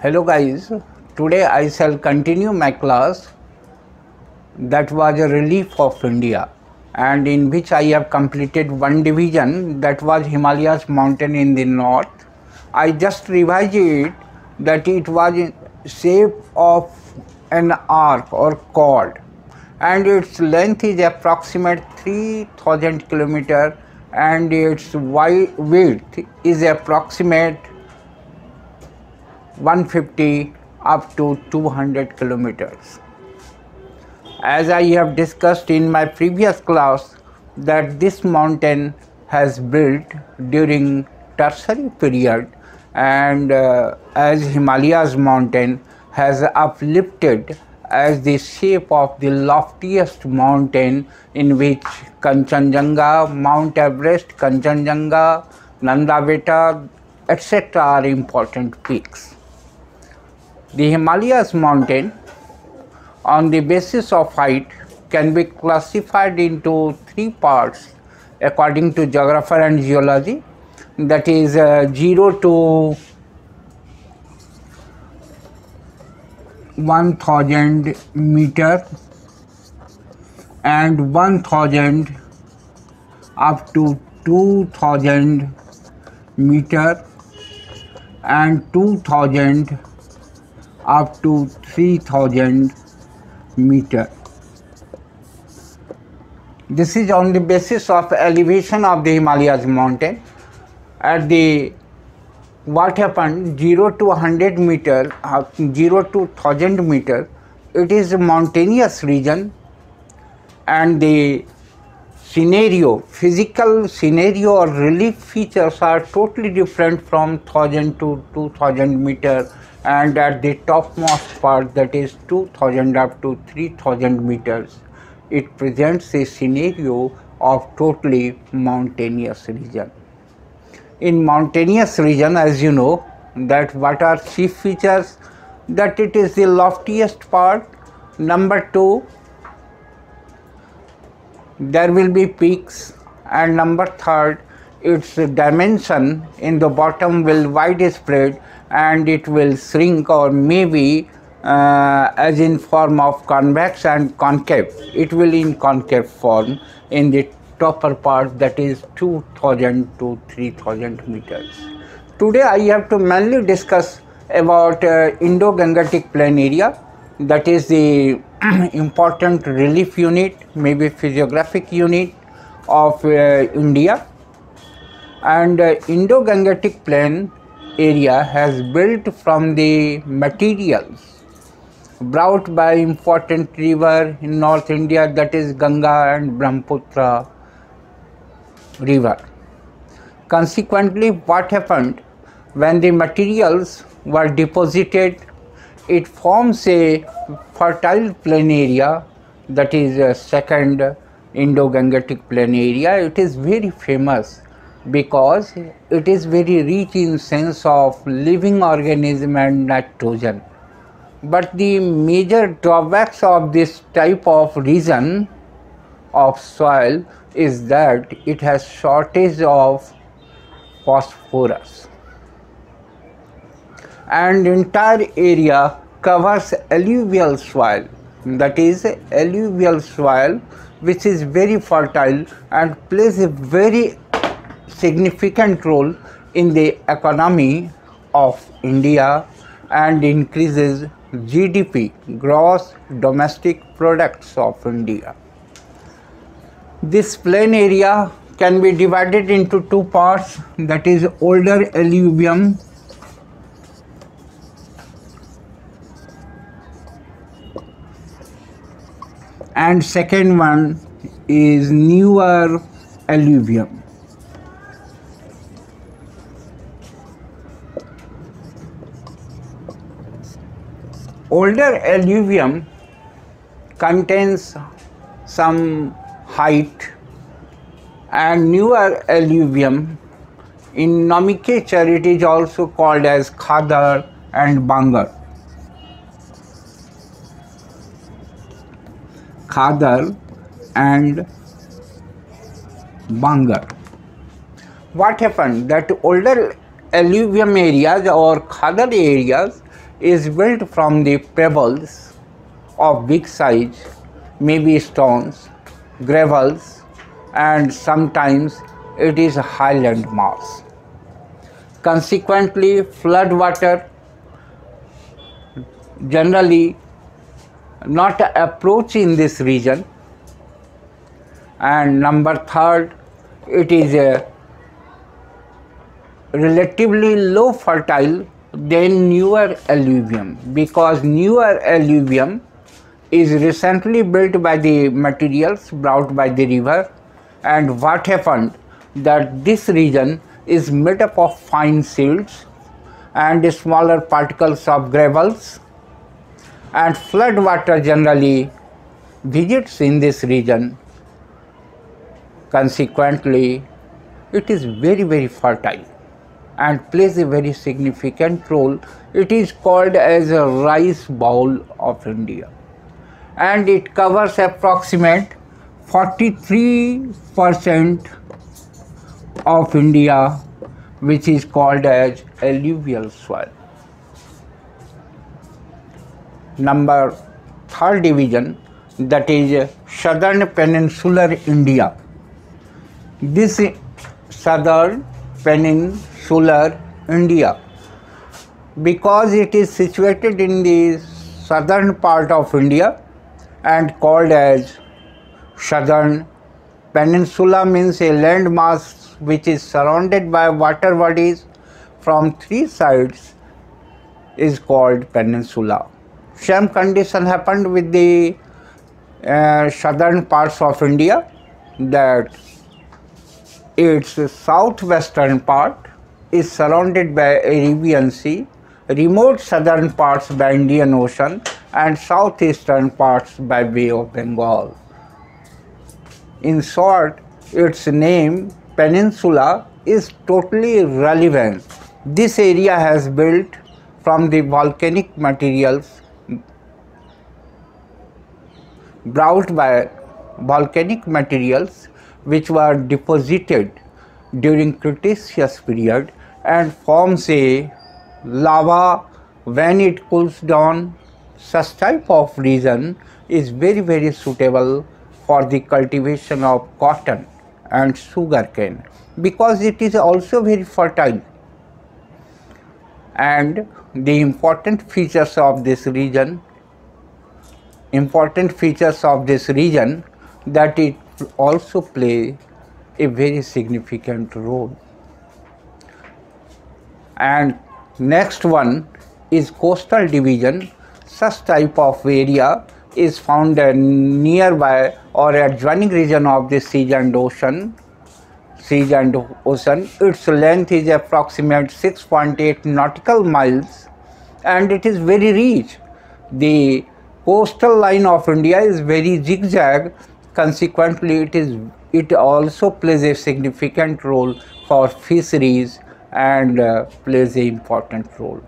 Hello guys, today I shall continue my class that was a relief of India and in which I have completed one division that was Himalayas mountain in the north. I just revised it that it was in shape of an arc or cord and its length is approximate 3000 kilometer and its width is approximate 150 up to 200 kilometers. As I have discussed in my previous class that this mountain has built during tertiary period and uh, as Himalayas mountain has uplifted as the shape of the loftiest mountain in which Kanchenjunga, Mount Everest, Kanchenjunga, Nanda Betta, etc. are important peaks. The Himalayas mountain on the basis of height can be classified into three parts according to geographer and geology. That is uh, 0 to 1000 meter and 1000 up to 2000 meter and 2000 up to 3000 meter. This is on the basis of elevation of the Himalayas mountain. At the what happened 0 to 100 meter, uh, 0 to 1000 meter, it is a mountainous region and the scenario, physical scenario or relief features are totally different from 1000 to 2000 meter and at the topmost part that is 2000 up to 3000 meters it presents a scenario of totally mountainous region. In mountainous region as you know that what are chief features? That it is the loftiest part. Number 2 there will be peaks. And number third its dimension in the bottom will widespread and it will shrink or maybe uh, as in form of convex and concave. It will in concave form in the topper part that is 2000 to 3000 meters. Today I have to mainly discuss about uh, Indo-Gangetic plain area that is the important relief unit maybe physiographic unit of uh, India and uh, Indo-Gangetic plain area has built from the materials brought by important river in North India that is Ganga and Brahmaputra river. Consequently, what happened when the materials were deposited, it forms a fertile plain area that is a second Indo-Gangetic plain area. It is very famous because it is very rich in sense of living organism and nitrogen. But the major drawbacks of this type of region of soil is that it has shortage of phosphorus and entire area covers alluvial soil that is alluvial soil which is very fertile and plays a very significant role in the economy of India and increases GDP, gross domestic products of India. This plain area can be divided into two parts that is older alluvium and second one is newer alluvium. Older alluvium contains some height and newer alluvium in nomenclature it is also called as khadar and bangar. Khadar and bangar. What happened? That older alluvium areas or khadar areas is built from the pebbles of big size, maybe stones, gravels, and sometimes it is highland moss. Consequently, flood water generally not approach in this region and number third it is a relatively low fertile than newer alluvium because newer alluvium is recently built by the materials brought by the river and what happened that this region is made up of fine silts and smaller particles of gravels and flood water generally visits in this region. Consequently, it is very very fertile and plays a very significant role. It is called as a rice bowl of India and it covers approximate 43 percent of India which is called as alluvial soil. Number third division that is southern peninsular India. This southern peninsular India because it is situated in the southern part of India and called as southern peninsula means a landmass which is surrounded by water bodies from three sides is called peninsula. Same condition happened with the uh, southern parts of India that its southwestern part is surrounded by Arabian Sea, remote southern parts by Indian Ocean and southeastern parts by Bay of Bengal. In short, its name peninsula is totally relevant. This area has built from the volcanic materials brought by volcanic materials which were deposited during Cretaceous period and forms a lava when it cools down such type of region is very very suitable for the cultivation of cotton and sugarcane because it is also very fertile. And the important features of this region important features of this region that it also play a very significant role and next one is coastal division. Such type of area is found nearby or adjoining region of the sea and ocean. Sea and ocean its length is approximate 6.8 nautical miles and it is very rich. The coastal line of india is very zigzag. Consequently it is it also plays a significant role for fisheries and uh, plays an important role